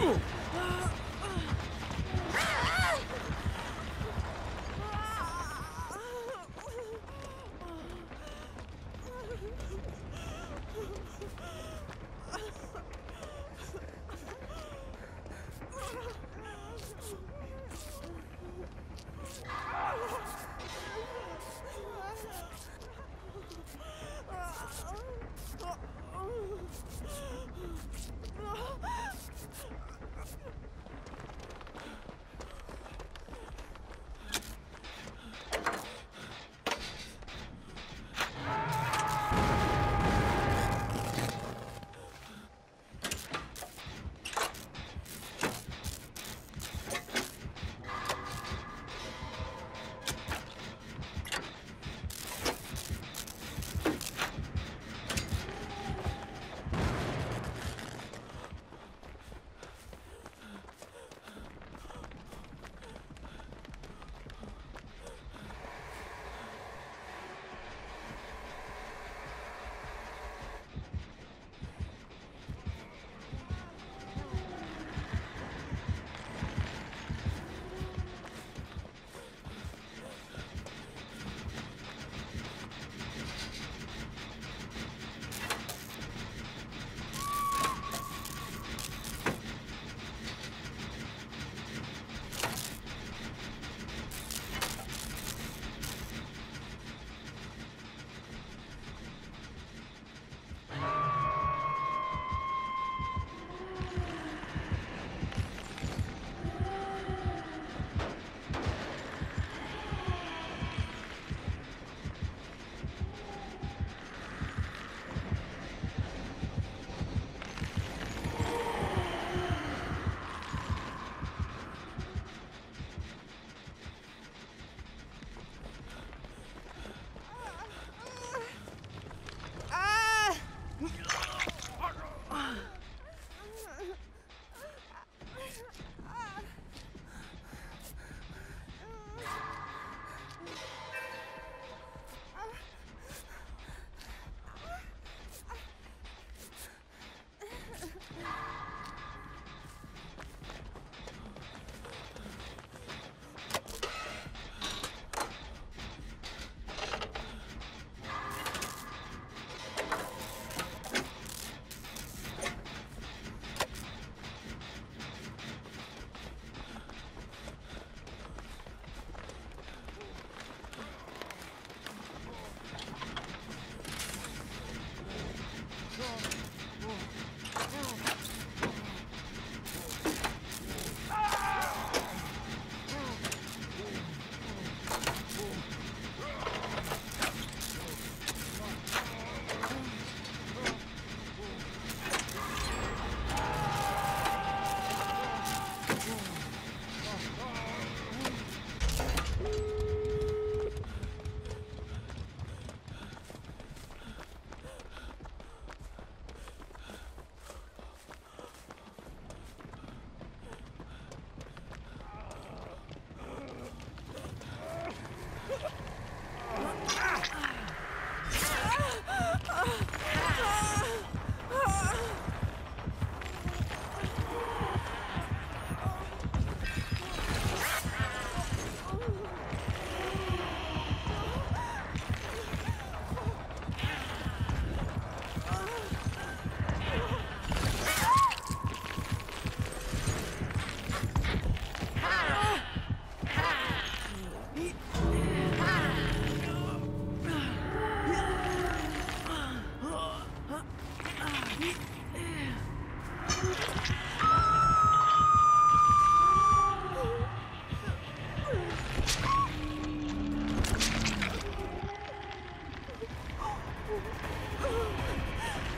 Ooh.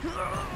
Huh?